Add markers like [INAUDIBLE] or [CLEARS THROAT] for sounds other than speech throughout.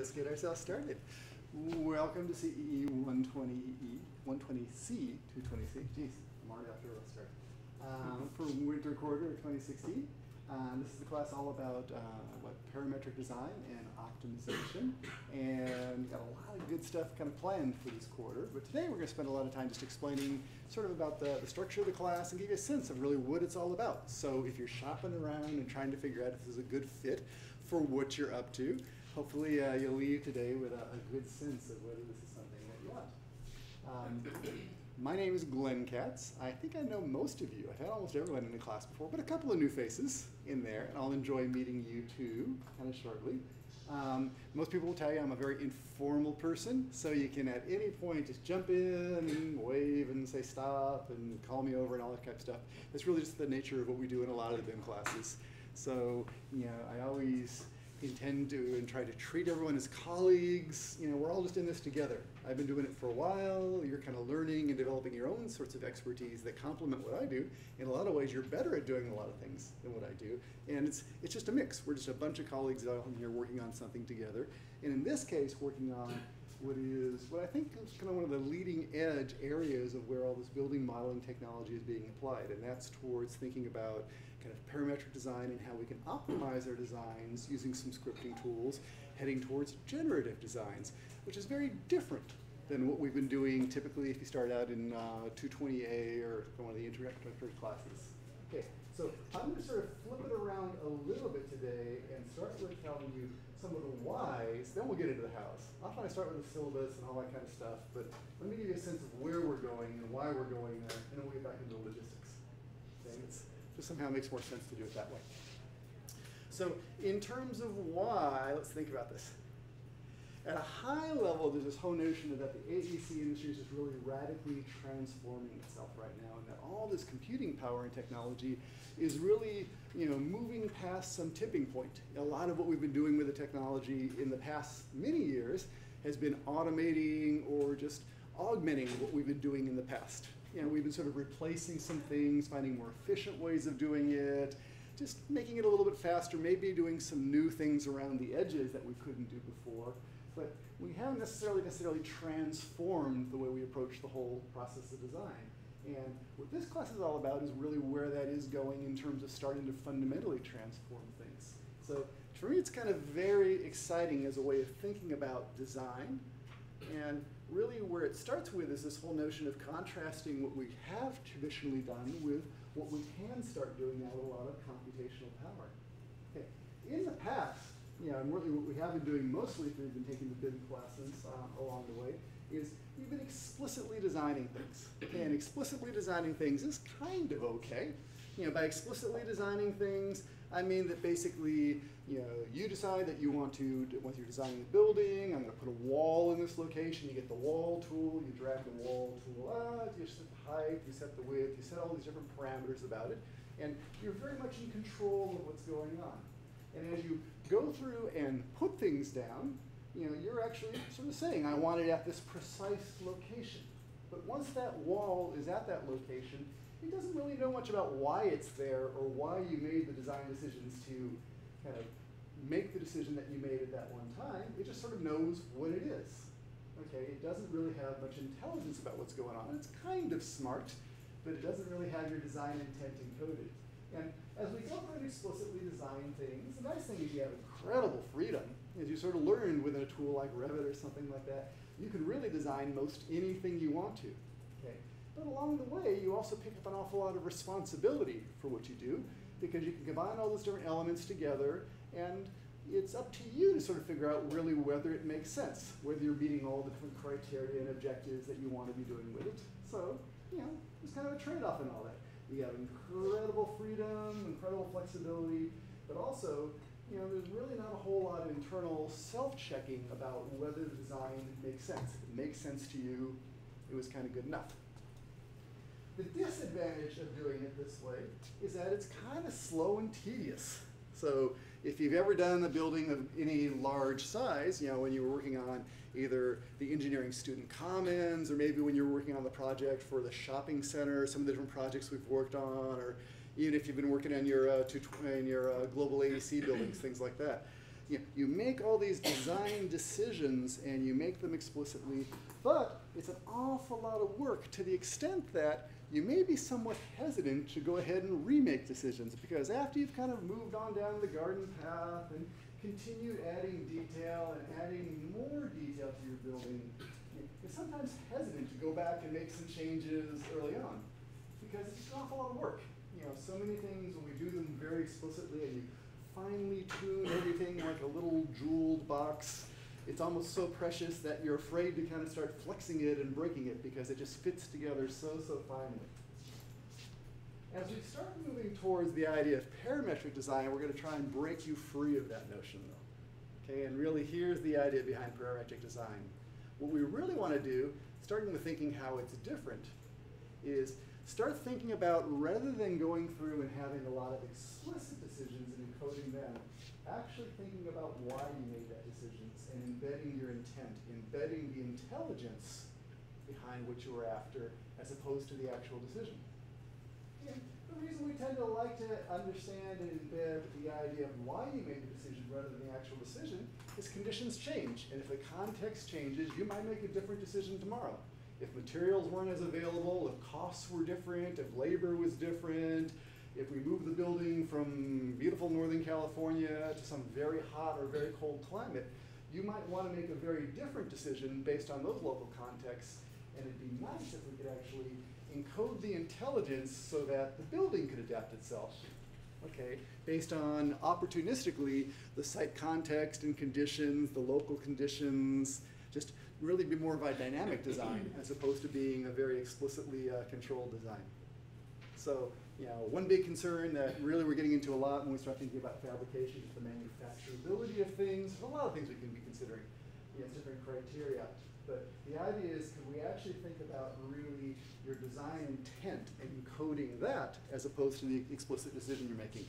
us get ourselves started. Welcome to CEE 120E, 120C, 220C. Geez, I'm already off to a rough start. Um, for winter quarter of 2016. Um, this is a class all about uh, what parametric design and optimization, and got a lot of good stuff kind of planned for this quarter. But today we're going to spend a lot of time just explaining sort of about the, the structure of the class and give you a sense of really what it's all about. So if you're shopping around and trying to figure out if this is a good fit for what you're up to, hopefully uh, you'll leave today with a, a, good sense of whether this is something that you want. Um, [COUGHS] my name is Glenn Katz. I think I know most of you. I've had almost everyone in the class before, but a couple of new faces in there, and I'll enjoy meeting you too, kind of shortly. Um, most people will tell you I'm a very informal person, so you can at any point just jump in and wave and say stop and call me over and all that kind of stuff. It's really just the nature of what we do in a lot of the BIM classes. So, you know, I always intend to and try to treat everyone as colleagues. You know, we're all just in this together. I've been doing it for a while. You're kind of learning and developing your own sorts of expertise that complement what I do. In a lot of ways, you're better at doing a lot of things than what I do. And it's, it's just a mix. We're just a bunch of colleagues out in here working on something together. And in this case, working on what is what I think is kind of one of the leading edge areas of where all this building modeling technology is being applied, and that's towards thinking about kind of parametric design and how we can optimize our designs using some scripting tools, heading towards generative designs, which is very different than what we've been doing typically if you start out in uh, 220A or one of the introductory classes. Okay, so I'm going to sort of flip it around a little bit today and start with telling you some of the whys, then we'll get into the hows. Often I start with the syllabus and all that kind of stuff, but let me give you a sense of where we're going and why we're going there, and then we'll get back into the logistics. Okay, it's just somehow makes more sense to do it that way. So in terms of why, let's think about this. At a high level, there's this whole notion that the AEC industry is just really radically transforming itself right now, and that all this computing power and technology is really, you know, moving past some tipping point. A lot of what we've been doing with the technology in the past many years has been automating or just augmenting what we've been doing in the past. You know, we've been sort of replacing some things, finding more efficient ways of doing it, just making it a little bit faster, maybe doing some new things around the edges that we couldn't do before but we haven't necessarily necessarily transformed the way we approach the whole process of design. And what this class is all about is really where that is going in terms of starting to fundamentally transform things. So for me, it's kind of very exciting as a way of thinking about design. And really where it starts with is this whole notion of contrasting what we have traditionally done with what we can start doing now with a lot of computational power. Okay. In the past, you know, and really what we have been doing mostly if we've been taking the BIM classes uh, along the way is we've been explicitly designing things. Okay, and explicitly designing things is kind of okay. You know, by explicitly designing things, I mean that basically, you know, you decide that you want to, once you're designing the building, I'm going to put a wall in this location. You get the wall tool, you drag the wall tool out, you set the height, you set the width, you set all these different parameters about it, and you're very much in control of what's going on. And as you go through and put things down, you know, you're actually sort of saying, I want it at this precise location. But once that wall is at that location, it doesn't really know much about why it's there or why you made the design decisions to kind of make the decision that you made at that one time. It just sort of knows what it is. Okay, it doesn't really have much intelligence about what's going on. It's kind of smart, but it doesn't really have your design intent encoded. And as we go through and explicitly design things, the nice thing is you have incredible freedom. As you sort of learn within a tool like Revit or something like that, you can really design most anything you want to. Okay? But along the way, you also pick up an awful lot of responsibility for what you do because you can combine all those different elements together and it's up to you to sort of figure out really whether it makes sense, whether you're meeting all the different criteria and objectives that you want to be doing with it. So, you know, there's kind of a trade-off in all that. We have incredible freedom, incredible flexibility, but also, you know, there's really not a whole lot of internal self-checking about whether the design makes sense. If it makes sense to you, it was kind of good enough. The disadvantage of doing it this way is that it's kind of slow and tedious. So if you've ever done a building of any large size, you know, when you were working on either the engineering student commons or maybe when you were working on the project for the shopping center, some of the different projects we've worked on, or even if you've been working on your, uh, in your uh, global AEC [COUGHS] buildings, things like that. you, know, you make all these design decisions and you make them explicitly, but it's an awful lot of work to the extent that you may be somewhat hesitant to go ahead and remake decisions because after you've kind of moved on down the garden path and continued adding detail and adding more detail to your building, you're sometimes hesitant to go back and make some changes early on because it's just an awful lot of work. You know, so many things when we do them very explicitly and you finely tune everything like a little jeweled box, it's almost so precious that you're afraid to kind of start flexing it and breaking it because it just fits together so, so finely. As we start moving towards the idea of parametric design, we're going to try and break you free of that notion, though. Okay, and really here's the idea behind parametric design. What we really want to do, starting with thinking how it's different, is start thinking about rather than going through and having a lot of explicit decisions and encoding them, actually thinking about why you made that decisions and embedding your intent, embedding the intelligence behind what you were after as opposed to the actual decision the reason we tend to like to understand and embed the idea of why you made the decision rather than the actual decision is conditions change. And if the context changes, you might make a different decision tomorrow. If materials weren't as available, if costs were different, if labor was different, if we moved the building from beautiful Northern California to some very hot or very cold climate, you might want to make a very different decision based on those local contexts. And it'd be nice if we could actually encode the intelligence so that the building could adapt itself. Okay, based on opportunistically the site context and conditions, the local conditions, just really be more of a dynamic design as opposed to being a very explicitly uh, controlled design. So, you know, one big concern that really we're getting into a lot when we start thinking about fabrication is the manufacturability of things. There's a lot of things we can be considering. You know, different criteria. But the idea is, can we actually think about really your design intent and encoding that as opposed to the explicit decision you're making?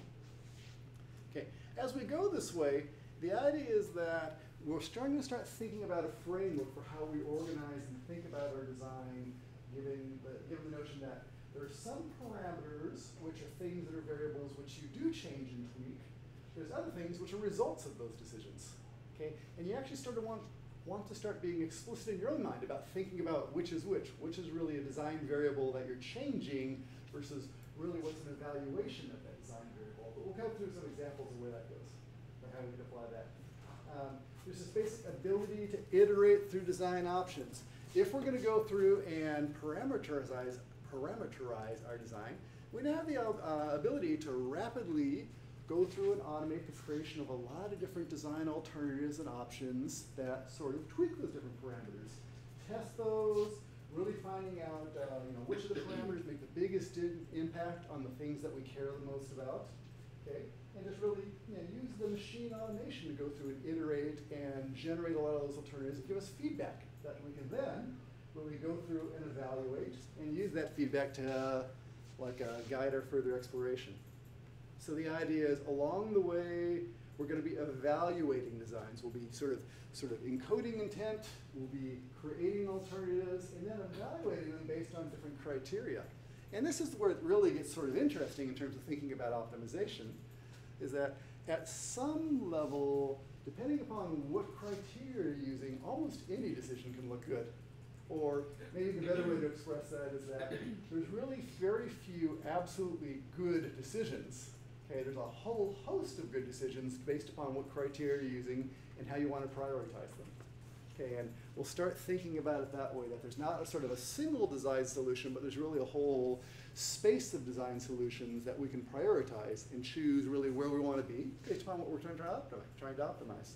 Okay, as we go this way, the idea is that we're starting to start thinking about a framework for how we organize and think about our design, given the, given the notion that there are some parameters which are things that are variables which you do change and tweak. There's other things which are results of those decisions. Okay, and you actually start to want want to start being explicit in your own mind about thinking about which is which, which is really a design variable that you're changing versus really what's an evaluation of that design variable. But we'll go through some examples of where that goes, or how we can apply that. Um, there's this basic ability to iterate through design options. If we're going to go through and parameterize, parameterize our design, we now have the uh, ability to rapidly go through and automate the creation of a lot of different design alternatives and options that sort of tweak those different parameters. Test those, really finding out uh, you know, which of the parameters make the biggest impact on the things that we care the most about. Okay? And just really you know, use the machine automation to go through and iterate and generate a lot of those alternatives and give us feedback that we can then really go through and evaluate and use that feedback to uh, like uh, guide our further exploration. So the idea is along the way, we're going to be evaluating designs. We'll be sort of sort of encoding intent, we'll be creating alternatives, and then evaluating them based on different criteria. And this is where it really gets sort of interesting in terms of thinking about optimization, is that at some level, depending upon what criteria you're using, almost any decision can look good. Or maybe the better way to express that is that there's really very few absolutely good decisions Okay, there's a whole host of good decisions based upon what criteria you're using and how you want to prioritize them. And we'll start thinking about it that way, that there's not a sort of a single design solution, but there's really a whole space of design solutions that we can prioritize and choose really where we want to be based upon what we're trying to, optimize, trying to optimize.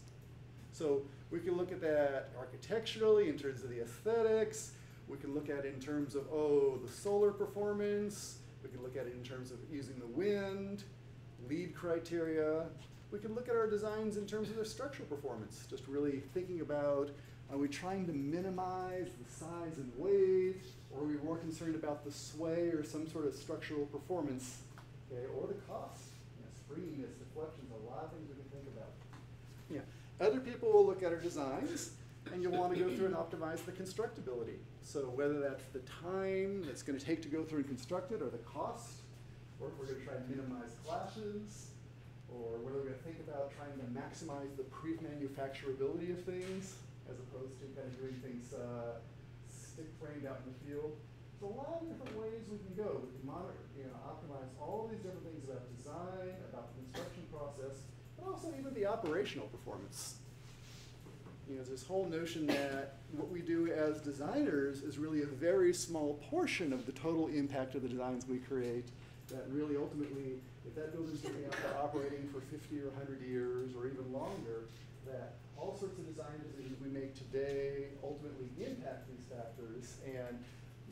So we can look at that architecturally in terms of the aesthetics. We can look at it in terms of, oh, the solar performance. We can look at it in terms of using the wind lead criteria. We can look at our designs in terms of their structural performance, just really thinking about are we trying to minimize the size and weight, or are we more concerned about the sway or some sort of structural performance, okay, or the cost, you know, springiness, deflections, a lot of things we can think about. Yeah. Other people will look at our designs, and you'll want to go through and optimize the constructability. So whether that's the time that's going to take to go through and construct it, or the cost, or if we're going to try and minimize clashes, or whether we're going to think about trying to maximize the pre-manufacturability of things as opposed to kind of doing things uh, stick framed out in the field. There's a lot of different ways we can go. We can monitor, you know, optimize all these different things about design, about the construction process, but also even the operational performance. You know, there's this whole notion that what we do as designers is really a very small portion of the total impact of the designs we create. That really ultimately, if that building's going to be operating for 50 or 100 years or even longer, that all sorts of design decisions we make today ultimately impact these factors. And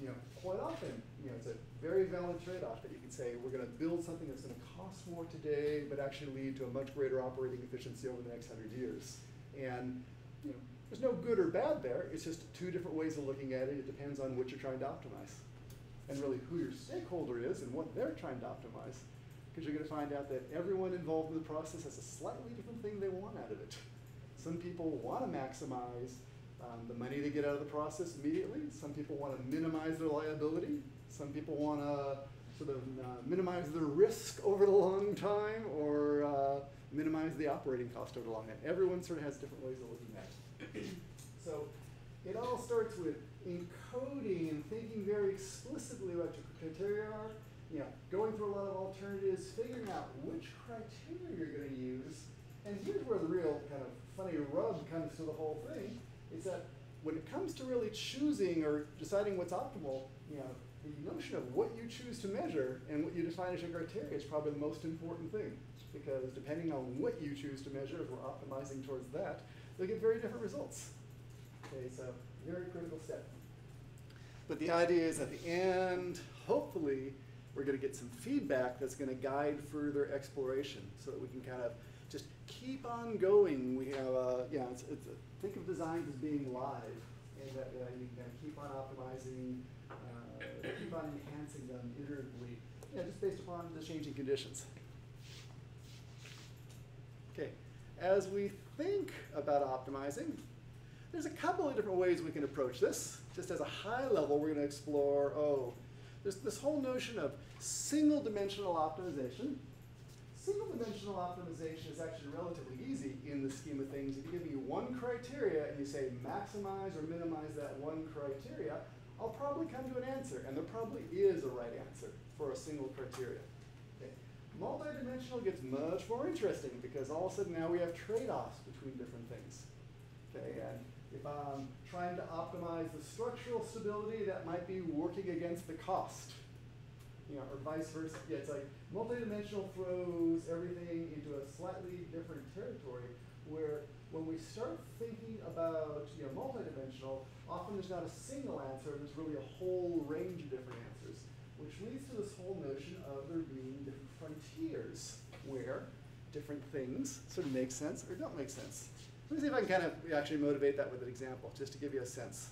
you know, quite often, you know, it's a very valid trade-off that you can say we're going to build something that's going to cost more today, but actually lead to a much greater operating efficiency over the next hundred years. And you know, there's no good or bad there. It's just two different ways of looking at it. It depends on what you're trying to optimize, and really who your stakeholder is and what they're trying to optimize. Because you're going to find out that everyone involved in the process has a slightly different thing they want out of it. Some people want to maximize um, the money they get out of the process immediately. Some people want to minimize their liability. Some people want to sort of uh, minimize their risk over the long time or uh, minimize the operating cost over the long time. Everyone sort of has different ways of looking at it. [CLEARS THROAT] so it all starts with encoding and thinking very explicitly what your criteria are, you know, going through a lot of alternatives, figuring out which criteria you're going to use. And here's where the real kind of funny rub comes to the whole thing is that when it comes to really choosing or deciding what's optimal, you know, the notion of what you choose to measure and what you define as your criteria is probably the most important thing. Because depending on what you choose to measure, if we're optimizing towards that, you'll get very different results. Okay, so very critical step. But the idea is at the end, hopefully, we're going to get some feedback that's going to guide further exploration so that we can kind of just keep on going. We have, uh, yeah, it's, it's think of designs as being live, and that uh, you can keep on optimizing, uh, keep on enhancing them iteratively, yeah, just based upon the changing conditions. Okay, as we think about optimizing, there's a couple of different ways we can approach this. Just as a high level, we're going to explore, oh, there's this whole notion of single dimensional optimization, Single dimensional optimization is actually relatively easy in the scheme of things. If you give me one criteria and you say maximize or minimize that one criteria, I'll probably come to an answer, and there probably is a right answer for a single criteria. Okay. Multidimensional gets much more interesting because all of a sudden now we have trade-offs between different things. Okay, and if I'm trying to optimize the structural stability, that might be working against the cost you know, or vice versa. Yeah, it's like multidimensional throws everything into a slightly different territory where when we start thinking about you know, multidimensional, often there's not a single answer, there's really a whole range of different answers, which leads to this whole notion of there being different frontiers where different things sort of make sense or don't make sense. Let me see if I can kind of actually motivate that with an example, just to give you a sense.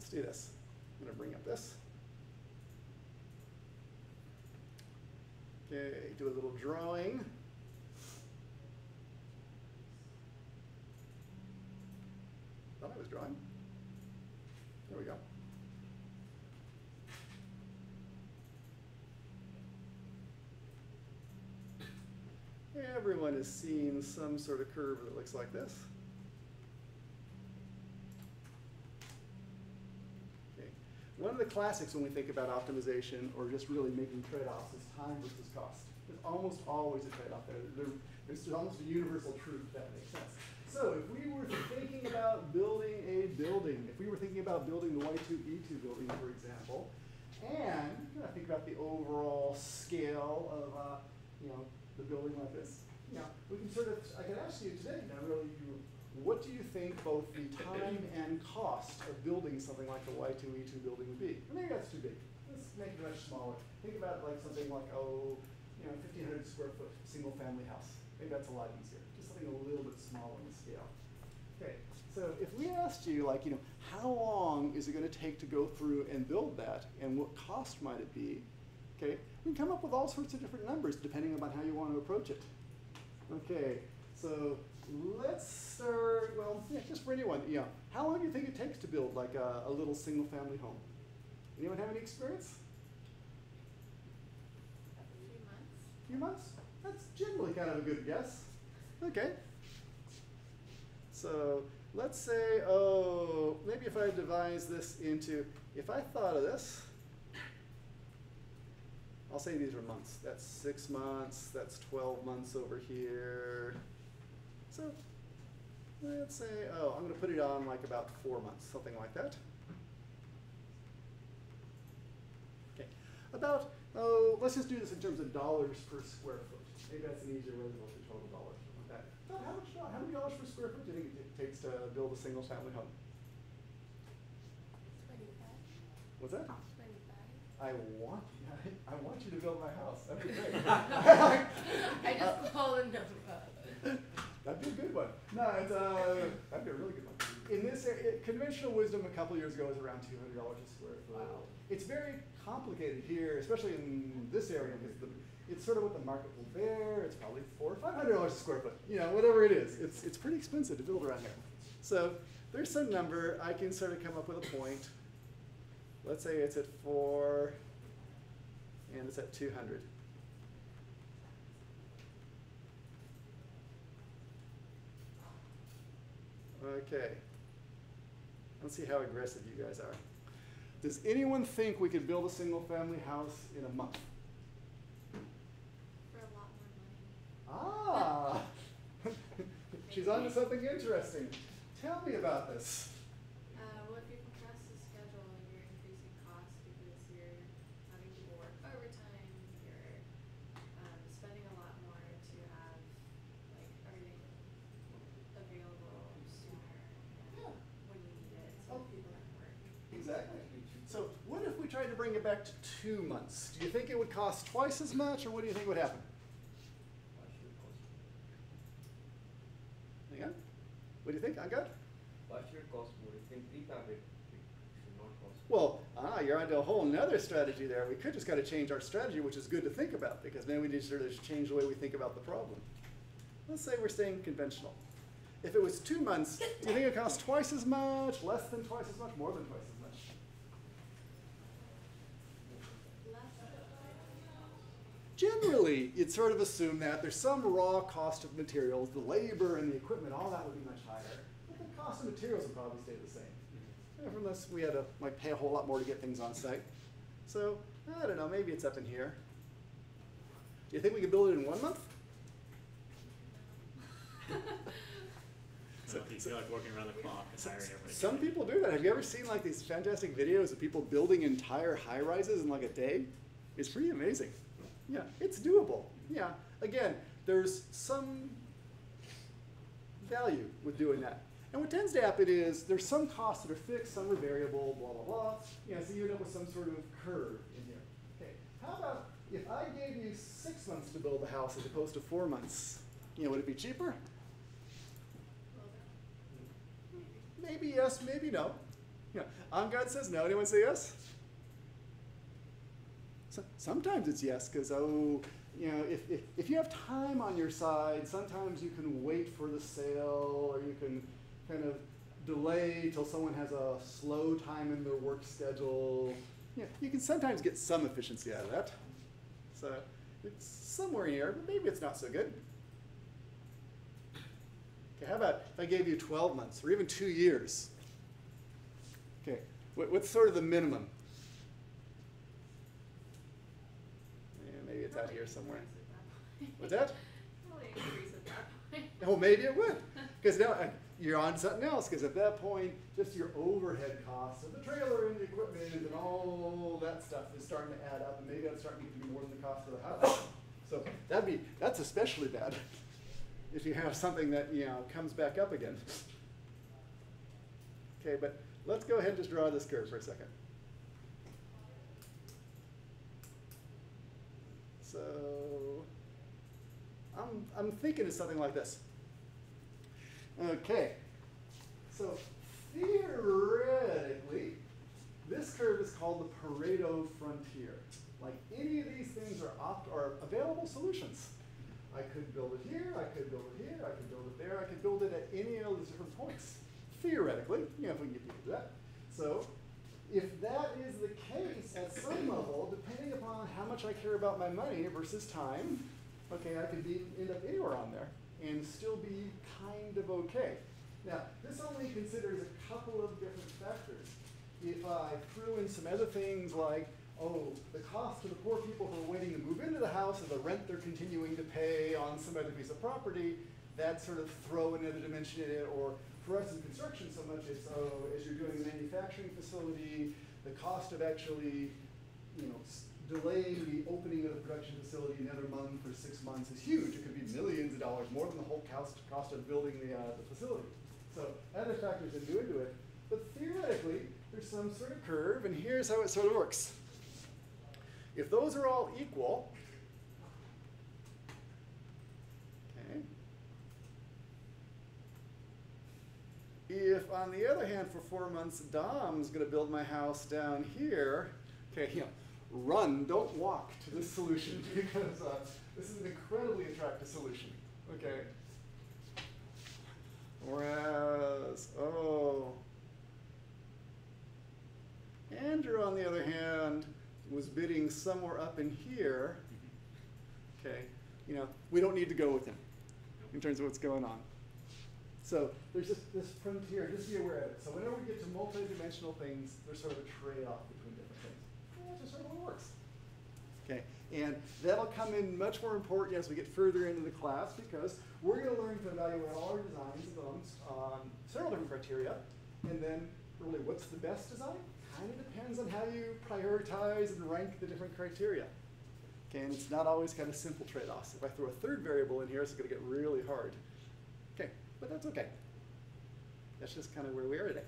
Let's do this. I'm going to bring up this. Okay, do a little drawing. Thought I was drawing. There we go. Everyone has seen some sort of curve that looks like this. One of the classics when we think about optimization or just really making trade-offs is time versus cost. There's almost always a trade-off there. there. There's almost a universal truth that makes sense. So if we were thinking about building a building, if we were thinking about building the Y2E2 building, for example, and you know, think about the overall scale of uh, you know the building like this, you know, we can sort of I can ask you today, now really you what do you think both the time and cost of building something like the Y2E2 building would be? maybe that's too big. Let's make it much smaller. Think about like something like, oh, you know, 1,500 square foot single family house. Maybe that's a lot easier. Just something a little bit smaller in scale. Okay, so if we asked you, like, you know, how long is it going to take to go through and build that, and what cost might it be? Okay, we can come up with all sorts of different numbers depending on how you want to approach it. Okay, so let's start, well, yeah, just for anyone, you know, how long do you think it takes to build like a, a little single family home? Anyone have any experience? A few months. few months? That's generally kind of a good guess. Okay. So let's say, oh, maybe if I devise this into, if I thought of this, I'll say these are months. That's six months, that's 12 months over here. So let's say, oh, I'm going to put it on like about four months, something like that. Okay. About, oh, let's just do this in terms of dollars per square foot. Maybe that's an easier way to look at total dollars. Okay. Todd, how much, how many dollars per square foot do you think it takes to build a single family home? Twenty-five. What's that? Twenty-five. I want, [LAUGHS] I want you to build my house. That'd be great. [LAUGHS] [LAUGHS] I just called a number. That'd be a good one. No, it's, uh, that'd be a really good one. In this area, conventional wisdom a couple years ago was around $200 a square foot. Wow. It's very complicated here, especially in this area, because it's sort of what the market will bear. It's probably four or $500 a square foot, you know, whatever it is. It's, it's pretty expensive to build around here. So there's some number. I can sort of come up with a point. Let's say it's at four, and it's at 200. Okay. Let's see how aggressive you guys are. Does anyone think we could build a single family house in a month? For a lot more money. Ah! [LAUGHS] She's on to something interesting. Tell me about this. Uh, well, if you compress the schedule, you're increasing costs because you're having people work overtime, you're, um, spending a lot more to have, like, everything available sooner Yeah. when you need it, so Oh. people can work. Exactly. So, what if we tried to bring it back to two months? Do you think it would cost twice as much, or what do you think would happen? On. What do you think? I got? Why should it cost more? If in prefab it, it should not cost. Well, ah, you're onto a whole nother strategy there. We could just got to change our strategy, which is good to think about because then we need to sort of change the way we think about the problem. Let's say we're staying conventional. If it was two months, do you think it costs twice as much, less than twice as much, more than twice as much? Less Generally, you'd sort of assume that there's some raw cost of materials, the labor and the equipment, all that would be much higher. But the cost of materials would probably stay the same. Unless we had to like pay a whole lot more to get things on site. So, I don't know, maybe it's up in here. Do you think we could build it in one month? So you feel like working around the clock and hiring everybody. Some people do that. Have you ever seen like these fantastic videos of people building entire high rises in like a day? It's pretty amazing. Yeah, it's doable. Yeah. Again, there's some value with doing that. And what tends to happen is there's some costs that are fixed, some are variable, blah, blah, blah. Yeah, so you end up with some sort of curve in here. Okay, how about if I gave you six months to build a house as opposed to four months? You know, would it be cheaper? Maybe yes, maybe no. Yeah. On God says no. Anyone say yes? So, sometimes it's yes, because oh, you know, if, if, if you have time on your side, sometimes you can wait for the sale, or you can kind of delay till someone has a slow time in their work schedule. Yeah, you can sometimes get some efficiency out of that. So it's somewhere in here, but maybe it's not so good. Okay, how about if I gave you 12 months or even two years? Okay, what, what's sort of the minimum? Yeah, maybe it's out here somewhere. What's that? [LAUGHS] Probably increase at that point. [LAUGHS] Oh, maybe it would. [LAUGHS] Because now uh, you're on something else. Because at that point, just your overhead costs of the trailer and the equipment and all that stuff is starting to add up, and maybe that's starting to be more than the cost of the house. [COUGHS] So that'd be that's especially bad if you have something that you know comes back up again. Okay, but let's go ahead and just draw this curve for a second. So I'm, I'm thinking of something like this. Okay, so theoretically, this curve is called the Pareto frontier. Like any of these things are, opt- are available solutions. I could build it here, I could build it here, I could build it there, I could build it at any of those different points. Theoretically, you know, if we can get people to that. So if that is the case at some level, depending upon how much I care about my money versus time, okay, I could be end up anywhere on there and still be kind of okay. Now, this only considers a couple of different factors. If I threw in some other things like, oh, the cost to the poor people who are waiting to move into the house or the rent they're continuing to pay on some other piece of property, that sort of throw another dimension in it, or for us in construction so much it's, oh, as you're doing a manufacturing facility, the cost of actually, you know, delaying the opening of the production facility another month or six months is huge. It could be millions of dollars, more than the whole cost, cost of building the, uh, the facility. So other factors that go into it. But theoretically, there's some sort of curve, and here's how it sort of works. If those are all equal, okay, if on the other hand, for four months, Dom's going to build my house down here, okay, you know, run, don't walk to this solution [LAUGHS] because uh, this is an incredibly attractive solution, okay? Whereas, oh, Andrew, on the other hand, was bidding somewhere up in here. Okay, you know, we don't need to go with him in terms of what's going on. So there's just this frontier, just be aware of it. So whenever we get to multi-dimensional things, there's sort of a trade-off between different things. That's just sort of what works. Okay, and that'll come in much more important as we get further into the class because we're going to learn to evaluate all our designs on several different criteria. And then, really, what's the best design? Kind of depends on how you prioritize and rank the different criteria. Okay, and it's not always kind of simple trade-offs. If I throw a third variable in here, it's going to get really hard. But that's okay. That's just kind of where we are today.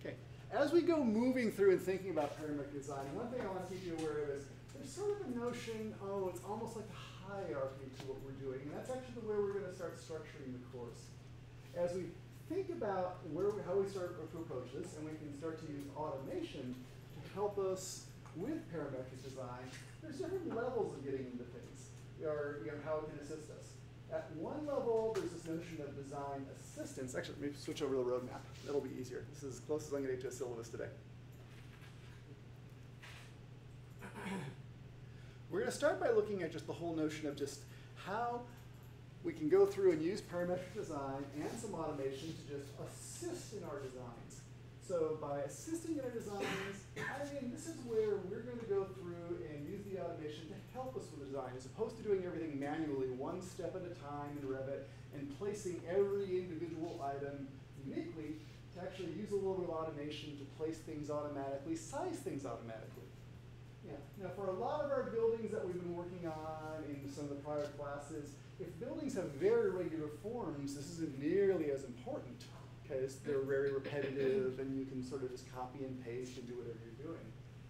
Okay, as we go moving through and thinking about parametric design, one thing I want to keep you aware of is there's sort of a notion, oh, it's almost like a hierarchy to what we're doing, and that's actually the way we're going to start structuring the course. As we think about where we, how we start to approach this, and we can start to use automation to help us with parametric design, there's different levels of getting into things, or you know, how it can assist us. At one level, there's this notion of design assistance. Actually, let me switch over to the roadmap. That'll be easier. This is as close as I'm going to get to a syllabus today. [CLEARS THROAT] We're going to start by looking at just the whole notion of just how we can go through and use parametric design and some automation to just assist in our designs. So by assisting in our designs, I mean, this is where we're going to go through and the automation to help us with the design, as opposed to doing everything manually, one step at a time in Revit, and placing every individual item uniquely, to actually use a little bit of automation to place things automatically, size things automatically. Yeah. Now, for a lot of our buildings that we've been working on in some of the prior classes, if buildings have very regular forms, this isn't nearly as important because they're very repetitive and you can sort of just copy and paste and do whatever you're doing.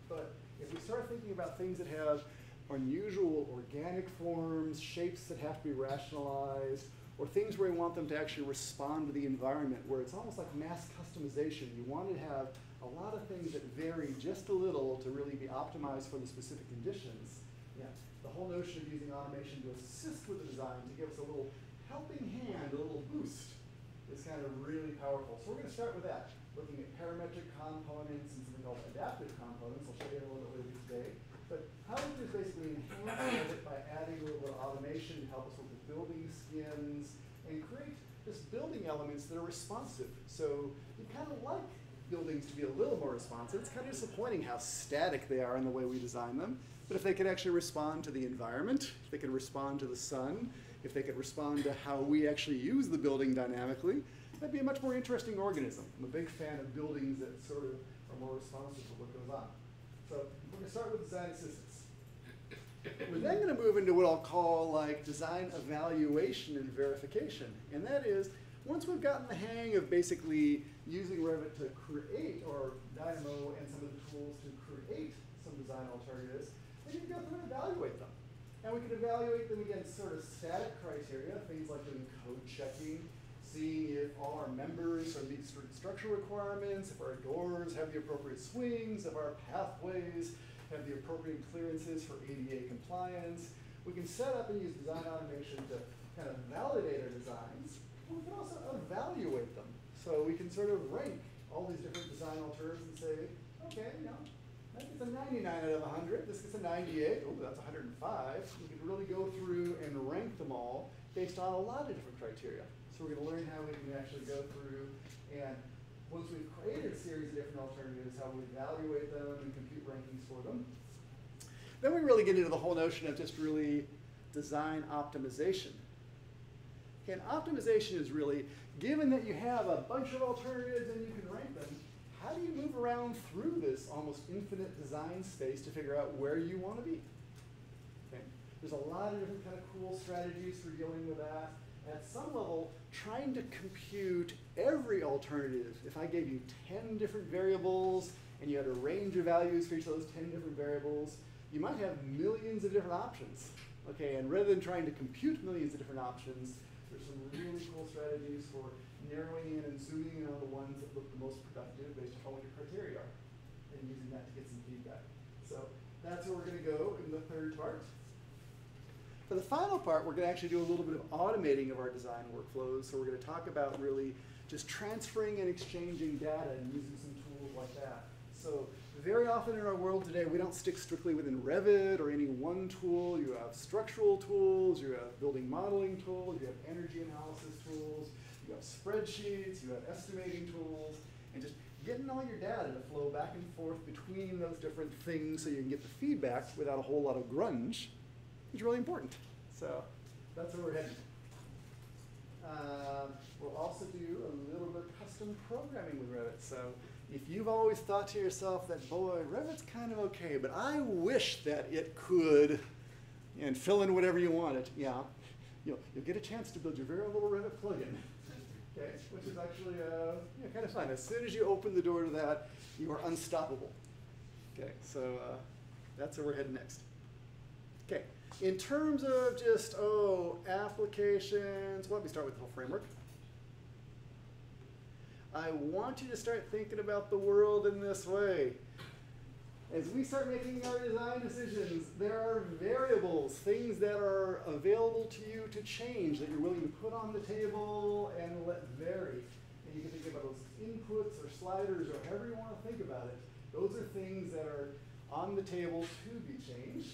But if we start thinking about things that have unusual organic forms, shapes that have to be rationalized, or things where we want them to actually respond to the environment, where it's almost like mass customization. You want to have a lot of things that vary just a little to really be optimized for the specific conditions. Yeah, the whole notion of using automation to assist with the design, to give us a little helping hand, a little boost, is kind of really powerful. So we're going to start with that, looking at parametric components and something called adaptive components. I'll show you a little bit later today. But how we just basically enhance it by adding a little bit of automation to help us with the building skins and create just building elements that are responsive. So you kind of like buildings to be a little more responsive. It's kind of disappointing how static they are in the way we design them. But if they could actually respond to the environment, if they could respond to the sun, if they could respond to how we actually use the building dynamically, that'd be a much more interesting organism. I'm a big fan of buildings that sort of are more responsive to what goes on. So we're going to start with design assistance. We're then going to move into what I'll call like design evaluation and verification. And that is, once we've gotten the hang of basically using Revit to create, or Dynamo and some of the tools to create some design alternatives, then you can go through and evaluate them. And we can evaluate them against sort of static criteria, things like doing code checking, seeing if all our members are meet certain structural requirements, if our doors have the appropriate swings, if our pathways have the appropriate clearances for ADA compliance. We can set up and use design automation to kind of validate our designs. We can also evaluate them. So we can sort of rank all these different design alternatives and say, okay, you know, that gets a 99 out of 100, this gets a 98, oh, that's 105. We can really go through and rank them all based on a lot of different criteria. So we're going to learn how we can actually go through and once we've created a series of different alternatives, how we evaluate them and compute rankings for them. Then we really get into the whole notion of just really design optimization. And optimization is really, given that you have a bunch of alternatives and you can rank them, how do you move around through this almost infinite design space to figure out where you want to be? Okay. There's a lot of different kind of cool strategies for dealing with that. At some level, trying to compute every alternative, if I gave you 10 different variables and you had a range of values for each of those 10 different variables, you might have millions of different options. Okay, and rather than trying to compute millions of different options, there's some really cool strategies for narrowing in and zooming in on the ones that look the most productive based upon what your criteria are, and using that to get some feedback. So that's where we're going to go in the third part. For the final part, we're going to actually do a little bit of automating of our design workflows. So we're going to talk about really just transferring and exchanging data and using some tools like that. So very often in our world today, we don't stick strictly within Revit or any one tool. You have structural tools, you have building modeling tools, you have energy analysis tools, you have spreadsheets, you have estimating tools, and just getting all your data to flow back and forth between those different things so you can get the feedback without a whole lot of grunge is really important. So that's where we're heading. Um, we'll also do a little bit of custom programming with Revit. So if you've always thought to yourself that, boy, Revit's kind of okay, but I wish that it could, and fill in whatever you want it, yeah, you'll, you'll get a chance to build your very little Revit plugin, [LAUGHS] okay, which is actually uh, yeah, kind of fun. As soon as you open the door to that, you are unstoppable. Okay, so uh, that's where we're heading next. Okay, in terms of just, oh, applications, well, let me start with the whole framework. I want you to start thinking about the world in this way. As we start making our design decisions, there are variables, things that are available to you to change that you're willing to put on the table and let vary. And you can think about those inputs or sliders or however you want to think about it. Those are things that are on the table to be changed.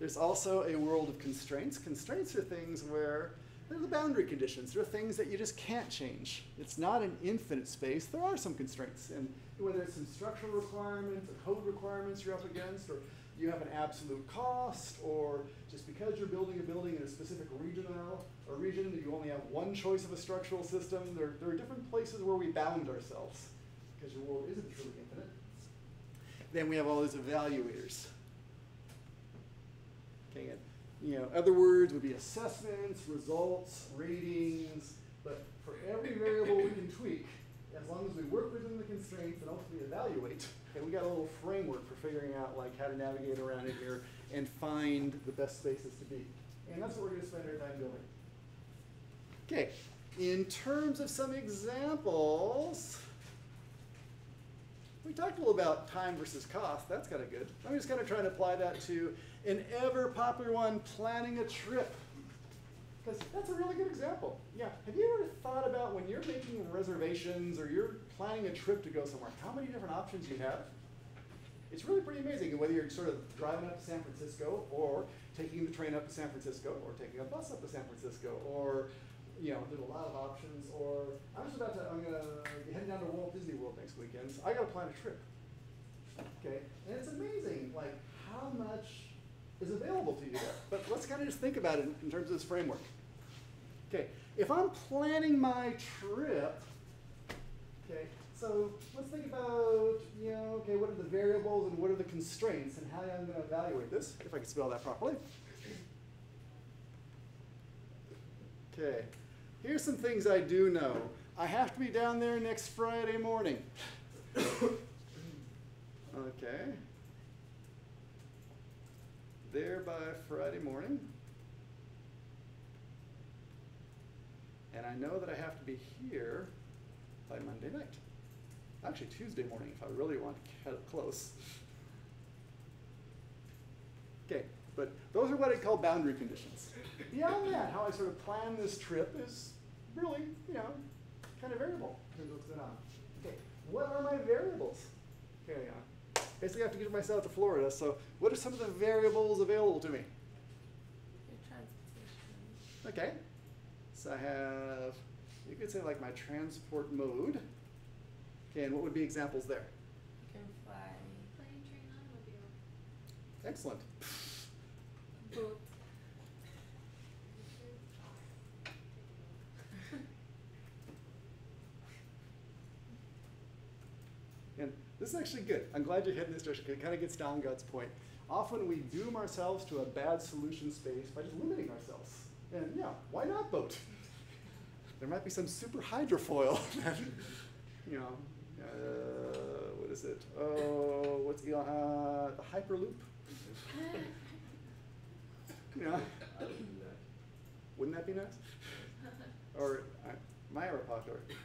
There's also a world of constraints. Constraints are things where they're the boundary conditions. They're things that you just can't change. It's not an infinite space. There are some constraints. And whether it's some structural requirements or code requirements you're up against, or you have an absolute cost, or just because you're building a building in a specific region or region that you only have one choice of a structural system, there, there are different places where we bound ourselves because your world isn't truly infinite. Then we have all these evaluators. And you know, other words would be assessments, results, ratings, but for every variable we can tweak, as long as we work within the constraints and ultimately evaluate, okay, we got a little framework for figuring out like how to navigate around it here and find the best spaces to be. And that's what we're gonna spend our time doing. Okay, in terms of some examples, we talked a little about time versus cost. That's kind of good. I'm just kind of trying to apply that to an ever popular one, planning a trip. Because that's a really good example. Yeah, have you ever thought about when you're making reservations or you're planning a trip to go somewhere, how many different options you have? It's really pretty amazing whether you're sort of driving up to San Francisco or taking the train up to San Francisco or taking a bus up to San Francisco or you know, there's a lot of options. Or I'm just about to, I'm gonna be heading down to Walt Disney World next weekend. So I gotta plan a trip. Okay, and it's amazing, like how much is available to you there. But let's kind of just think about it in, in terms of this framework. Okay, if I'm planning my trip, okay, so let's think about, you know, okay, what are the variables and what are the constraints and how I'm going to evaluate this, if I can spell that properly. Okay, here's some things I do know. I have to be down there next Friday morning. [COUGHS] okay there by Friday morning. And I know that I have to be here by Monday night. Actually, Tuesday morning if I really want to get close. Okay, but those are what I call boundary conditions. Beyond that, how I sort of plan this trip is really, you know, kind of variable in terms of what's going on. Okay, what are my variables? Okay, uh, basically I have to get myself to Florida, so what are some of the variables available to me? Your transportation. Okay, so I have, you could say like my transport mode. Okay, and what would be examples there? You can fly. Plane, train, automobile. Excellent. Boat. And this is actually good. I'm glad you're heading this direction 'cause it kind of gets down God's point. Often we doom ourselves to a bad solution space by just limiting ourselves. And yeah, why not boat? There might be some super hydrofoil that, [LAUGHS] you know, uh, what is it? Oh, what's Elon? Uh, the Hyperloop. You know, would do that. wouldn't that be nice? Or uh, my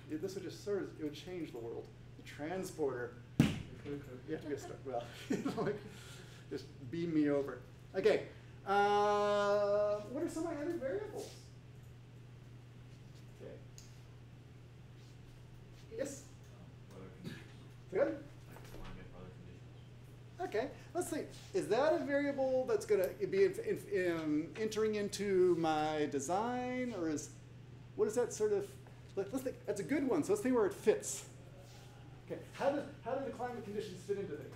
This would just serve. It would change the world. The transporter. You have to get stuck. Well, [LAUGHS] like, just beam me over. Okay. Uh, what are some of my other variables? Okay. Yes. Good. Okay. Let's see. Is that a variable that's going to be in, in, um, entering into my design, or is what is that sort of? Let, us think. That's a good one. So let's see where it fits. Okay. How do how do the climate conditions fit into things?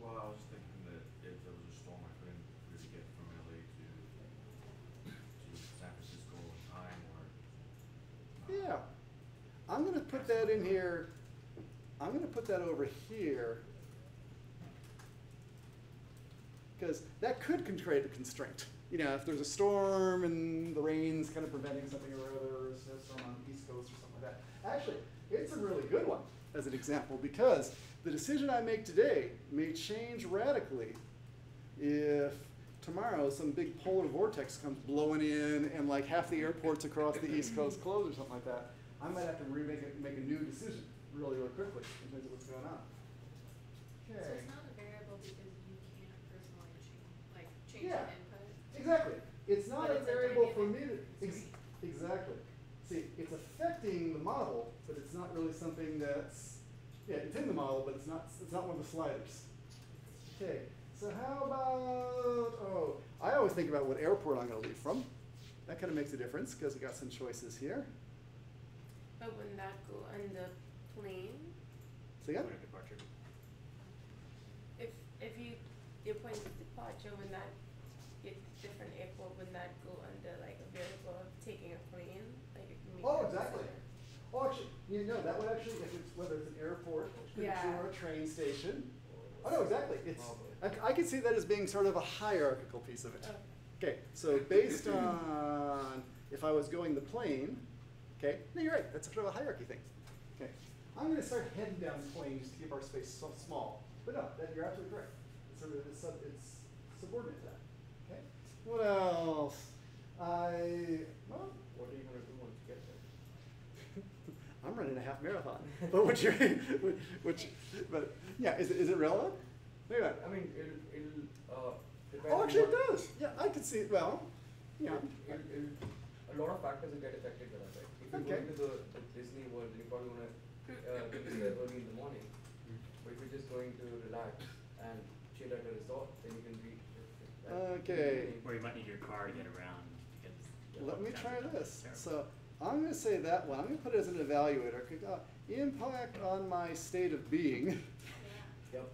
Well, I was thinking that if there was a storm, I couldn't really get from LA to, to San Francisco in time or. uh, Yeah. I'm going to put that in here. I'm going to put that over here. Because that could create a constraint. You know, if there's a storm and the rain's kind of preventing something or other, or a snowstorm on the East Coast or something like that. Actually, it's a really good one as an example because the decision I make today may change radically if tomorrow some big polar vortex comes blowing in and like half the airports across the east coast close or something like that, I might have to remake it, make a new decision really, really quickly in terms of what's going on. So it's not a variable because you can't personally change, like, change Yeah. the input. Exactly. It's not But a variable for me to, ex- exactly. See, it's affecting the model, but it's not really something that's, yeah, it's in the model, but it's not, it's not one of the sliders. Okay, so how about, oh, I always think about what airport I'm gonna leave from. That kind of makes a difference, because we got some choices here. But wouldn't that go on the plane? So yeah, Point of departure. If if you your point of departure, wouldn't that get different airport, wouldn't that go under like a variable of taking a plane? Like if you make Oh, that exactly. decision? Oh, actually, you know, that would actually, if it's, whether it's an airport Yeah. or a train station. Oh, no, exactly. It's, I, c- I could see that as being sort of a hierarchical piece of it. Oh. Okay, so based on if I was going the plane, okay, no, you're right, that's sort of a hierarchy thing. Okay, I'm gonna start heading down planes to keep our space so small. But no, that, you're absolutely correct. It's sort of, it's, sub, it's subordinate to that. Okay, what else? I, well, What are you gonna do get there? I'm running a half marathon. [LAUGHS] But which, which, which, but yeah, is it, is it relevant? Maybe not. I mean, it'll, it'll, uh, Oh, actually, it does. Yeah, I could see it. Well, yeah. It'll, it'll, a lot of factors will get affected by that, right? If you go Okay. into the, the Disney World, you probably wanna, uh, get there early in the morning. But if you're just going to relax and chill at a resort, then you can be. Okay. Or you might need your car to get around because. the Let me try this. is So I'm going to say that one. I'm going to put it as an evaluator. Could, uh, impact on my state of being [LAUGHS] Yep.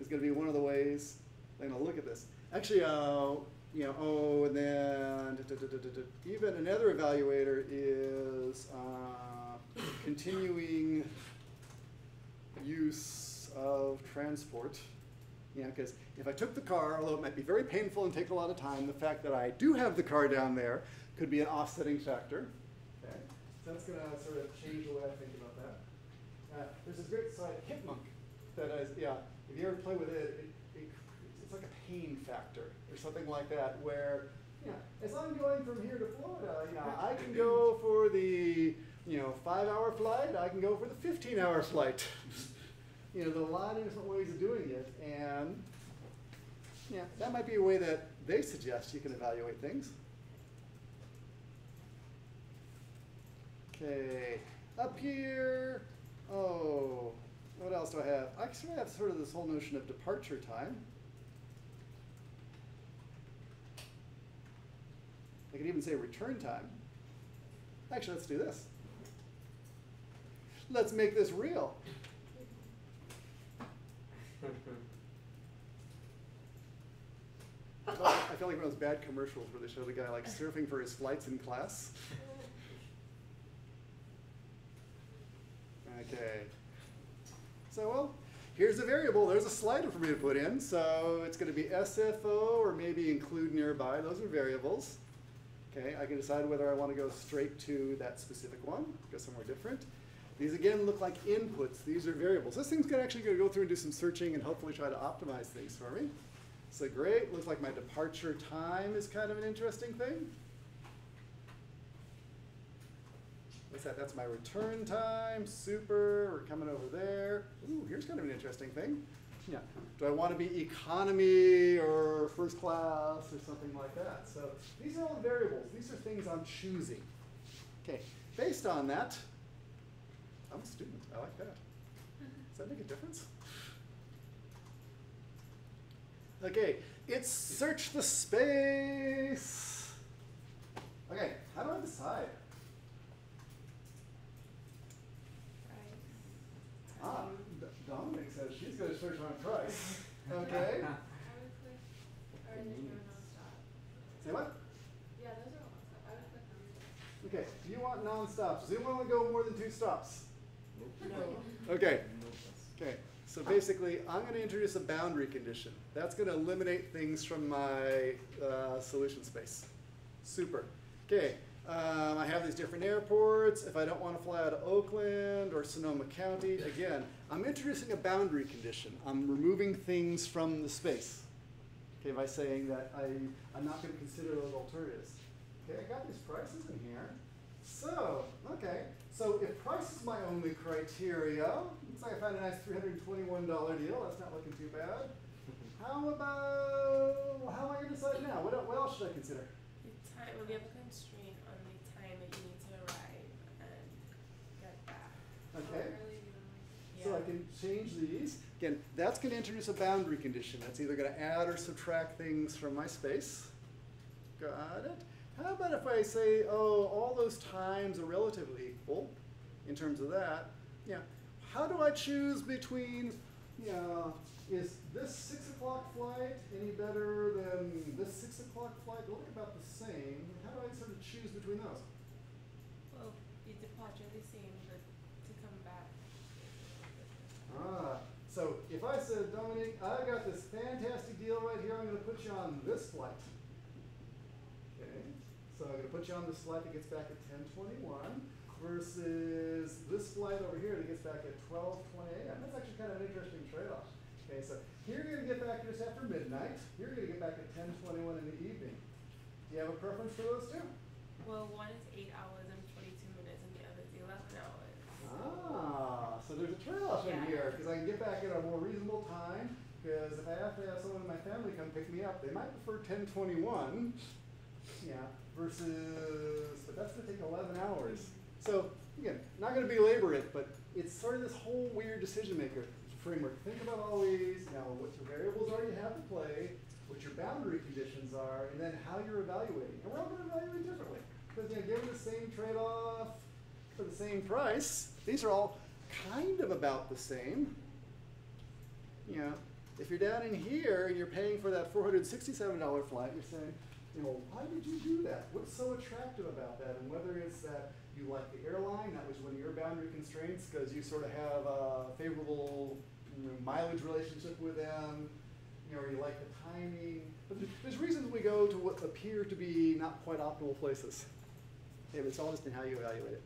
is going to be one of the ways I'm going to look at this. Actually, uh, you know, oh, and then da- da- da- da- da- da. even another evaluator is uh, continuing use of transport. You know, because if I took the car, although it might be very painful and take a lot of time, the fact that I do have the car down there could be an offsetting factor. Okay, so that's going to sort of change the way I think about that. Uh, there's this great site, Hipmunk, that is, yeah, if you ever play with it, it, it, it's like a pain factor or something like that, where, know, as I'm going from here to Florida, you know, I can go for the, you know, five hour flight, I can go for the 15 hour flight. [LAUGHS] you know, there are a lot of different ways of doing it, and, yeah, that might be a way that they suggest you can evaluate things. Okay, up here, oh, what else do I have? I sort of have sort of this whole notion of departure time. I could even say return time. Actually, let's do this. Let's make this real. I feel like- I feel like one of those bad commercials where they show the guy like surfing for his flights in class. Okay. So, well, here's a variable. There's a slider for me to put in. So it's going to be SFO or maybe include nearby. Those are variables. Okay, I can decide whether I want to go straight to that specific one, go somewhere different. These again look like inputs. These are variables. This thing's actually gonna go through and do some searching and hopefully try to optimize things for me. So great, looks like my departure time is kind of an interesting thing. What's that? That's my return time, super, we're coming over there. Ooh, here's kind of an interesting thing. Yeah, do I want to be economy or first class or something like that? So these are all variables. These are things I'm choosing. Okay, based on that, I'm a student. I like that. Does that make a difference? Okay, it's search the space. Okay, how do I decide? Ah, D- Dominic says she's going to search on price. Okay. I would click, or is it your? Say what? Yeah, those are all nonstop. I would click nonstop. Okay, you want non-stops. Does anyone want to go more than two stops? No. Okay. Okay, so basically, I'm going to introduce a boundary condition. That's going to eliminate things from my uh, solution space. Super. Okay, um, I have these different airports. If I don't want to fly out of Oakland or Sonoma County, again, I'm introducing a boundary condition. I'm removing things from the space. Okay, by saying that I, I'm not going to consider those alternatives. Okay, I got these prices in here. So, okay, so if price is my only criteria, looks like I found a nice $321 deal. That's not looking too bad. [LAUGHS] How about, how am I going to decide now? What, what else should I consider? Time, will you have a constraint on the time that you need to arrive and get back? How Okay. early do you want So I can change these. Again, that's going to introduce a boundary condition. That's either going to add or subtract things from my space. Got it. How about if I say, oh, all those times are relatively equal in terms of that? Yeah. How do I choose between, yeah, is this six o'clock flight any better than this six o'clock flight? They look about the same. How do I sort of choose between those? Well, the departure the same, but to come back. Ah, so if I said, Dominic, I've got this fantastic deal right here, I'm gonna put you on this flight. Okay, so I'm gonna put you on this flight that gets back at ten twenty-one versus this flight over here that gets back at twelve twenty AM. That's actually kind of an interesting trade-off. Okay, so here you're gonna get back just after midnight, Here you're gonna get back at ten twenty-one in the evening. Do you have a preference for those two? Well, one is eight hours and forty-two minutes, and the other is eleven hours. Ah, so there's a trade-off in here, because I can get back at a more reasonable time, because if I have to have someone in my family come pick me up, they might prefer ten twenty-one, yeah, versus, but that's gonna take eleven hours. So, again, not gonna belabor it, but it's sort of this whole weird decision maker framework. Think about always, you know, what your variables are you have to play, what your boundary conditions are, and then how you're evaluating. And we're all gonna evaluate differently, because, you know, given the same trade-off, for the same price. These are all kind of about the same. You know, if you're down in here and you're paying for that $467 flight, you're saying, you know, why did you do that? What's so attractive about that? And whether it's that you like the airline, that was one of your boundary constraints because you sort of have a favorable you know, mileage relationship with them, you know, or you like the timing. But there's, reasons we go to what appear to be not quite optimal places. But it's all just in how you evaluate it.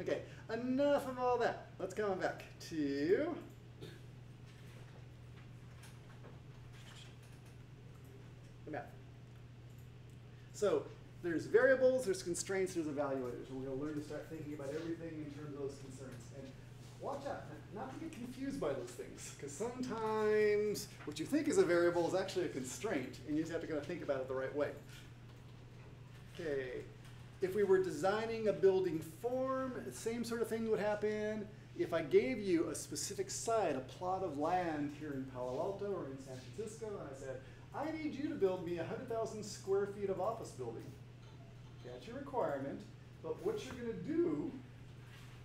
Okay, enough of all that. Let's come back to the map. So there's variables, there's constraints, there's evaluators. And we're going to learn to start thinking about everything in terms of those concerns. And watch out, not to get confused by those things, because sometimes what you think is a variable is actually a constraint, and you just have to kind of think about it the right way. Okay, if we were designing a building form, the same sort of thing would happen. If I gave you a specific site, a plot of land here in Palo Alto or in San Francisco, and I said, I need you to build me 100,000 square feet of office building. That's your requirement, but what you're going to do,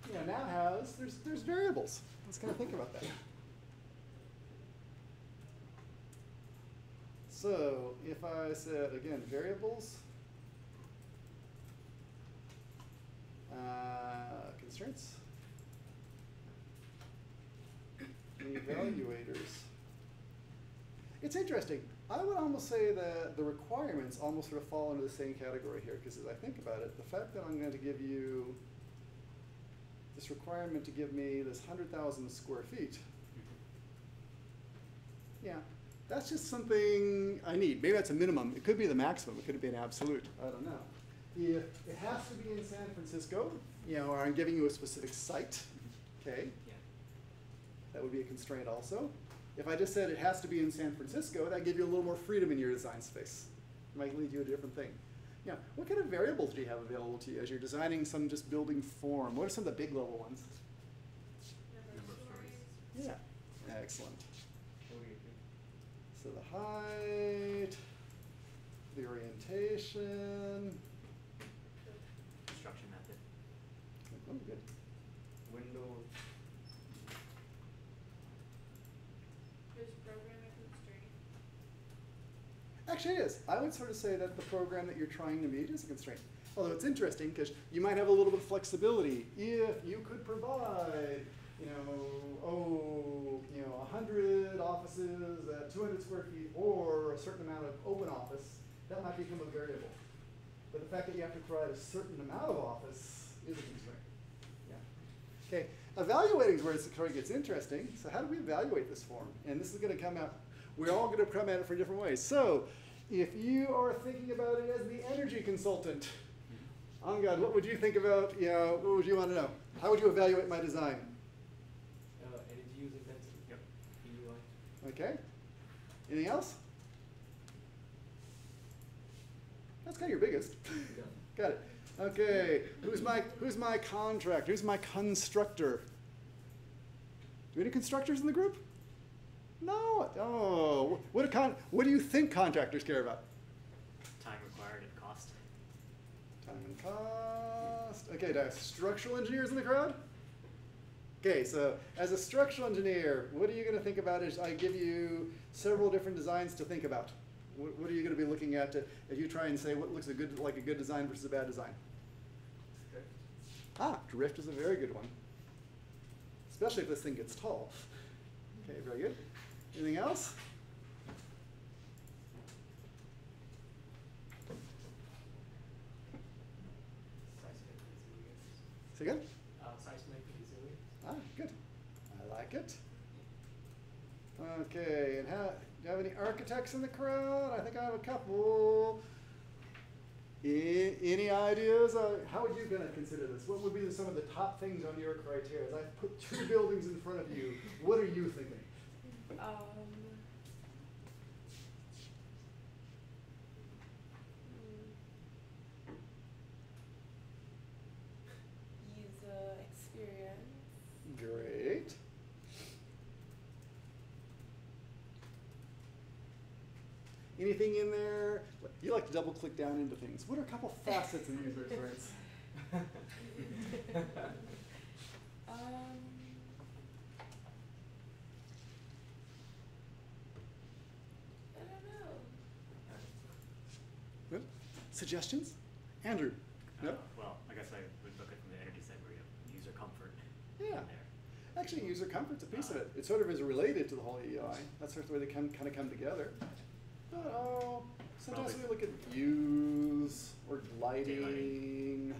you know, now has, there's, there's variables. Let's kind of think about that. So if I said, again, variables, uh, constraints, and evaluators. It's interesting. I would almost say that the requirements almost sort of fall into the same category here, because as I think about it, the fact that I'm going to give you this requirement to give me this 100,000 square feet, yeah, that's just something I need. Maybe that's a minimum. It could be the maximum. It could be an absolute. I don't know. If it has to be in San Francisco, you know, or I'm giving you a specific site, okay, Yeah. that would be a constraint also. If I just said it has to be in San Francisco, that give you a little more freedom in your design space. It might lead you to a different thing. Yeah, what kind of variables do you have available to you as you're designing some just building form? What are some of the big level ones? Number Number of of stories. Yeah, excellent. So the height, the orientation. Construction method. Oh, good. Windows. There's programming constraint. Actually, is. I would sort of say that the program that you're trying to meet is a constraint. Although it's interesting because you might have a little bit of flexibility if you could provide, you know, oh, you know, 100 offices at 200 square feet or a certain amount of open office, that might become a variable. But the fact that you have to provide a certain amount of office is a constraint. Yeah. Okay, evaluating is where it gets interesting. So how do we evaluate this form? And this is going to come out, we're all going to come at it from different ways. So if you are thinking about it as the energy consultant, Angad, what would you think about, you know, what would you want to know? How would you evaluate my design? Uh, energy use intensity. Yep. EUI. Okay. Anything else? That's kind of your biggest. Yeah. [LAUGHS] Got it. Okay. Who's my who's my contractor? Who's my constructor? Do we have any constructors in the group? No. Oh. What do con what do you think contractors care about? Time required and cost. Time and cost. Okay, do I have structural engineers in the crowd? Okay, so as a structural engineer, what are you going to think about as I give you several different designs to think about? What, what are you going to be looking at to, if you try and say what looks a good, like a good design versus a bad design? Okay. Ah, drift is a very good one. Especially if this thing gets tall. Okay, very good. Anything else? Say again? Uh. Ah, good. I like it. Okay, and how, do you have any architects in the crowd? I think I have a couple. Any ideas? Uh, how would you gonna consider this? What would be some of the top things on your criteria? As I put two [LAUGHS] buildings in front of you, what are you thinking? Um. User experience. Great. Anything in there? You like to double click down into things. What are a couple facets of user experience? [LAUGHS] [LAUGHS] Um. I don't know. Good. Suggestions? Andrew? Uh, Yep. Well, I guess I would look at from the energy side where you have user comfort. Yeah. there. Actually, user comfort's a piece of it. It sort of is related to the whole EUI. That's sort of where they come, kind of come together. But, oh, sometimes we look at views or lighting.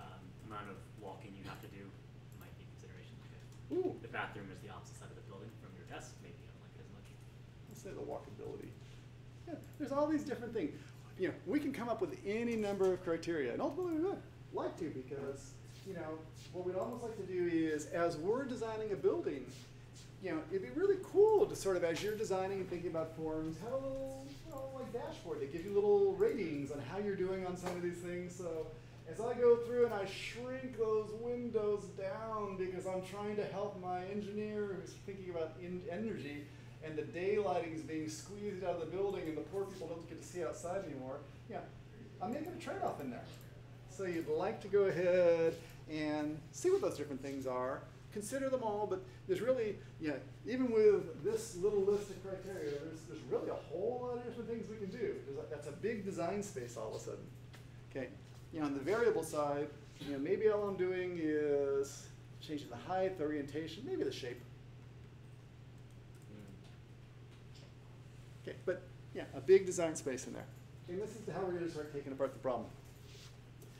Um, amount of walking you have to do might be a consideration. Ooh, The bathroom is the opposite side of the building from your desk. Maybe you don't like it as much. let's say the walkability. Yeah, there's all these different things. You know, we can come up with any number of criteria, and ultimately we would like to because, you know, what we'd almost like to do is, as we're designing a building, you know, it'd be really cool to sort of as you're designing and thinking about forms, have a little, you know, like dashboard that gives you little ratings on how you're doing on some of these things. So as I go through and I shrink those windows down because I'm trying to help my engineer who's thinking about energy and the daylighting is being squeezed out of the building and the poor people don't get to see outside anymore, yeah, I'm making a trade-off in there. So you'd like to go ahead and see what those different things are, consider them all, but there's really, yeah, even with this little list of criteria, there's, there's really a whole lot of different things we can do. A, that's a big design space all of a sudden. Okay, you know, on the variable side, you know, maybe all I'm doing is changing the height, the orientation, maybe the shape. Okay, but yeah, a big design space in there. And this is how we're going to start taking apart the problem.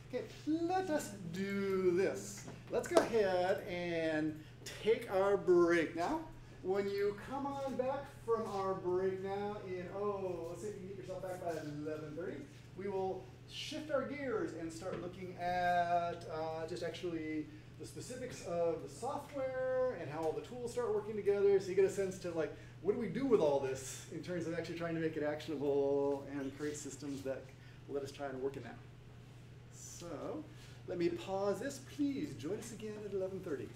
Okay, let us do this. Let's go ahead and take our break now. When you come on back from our break now in, oh, let's see if you can get yourself back by 11.30, we will shift our gears and start looking at uh, just actually the specifics of the software and how all the tools start working together so you get a sense to like, what do we do with all this in terms of actually trying to make it actionable and create systems that let us try and work in that. So let me pause this. Please join us again at 11:30.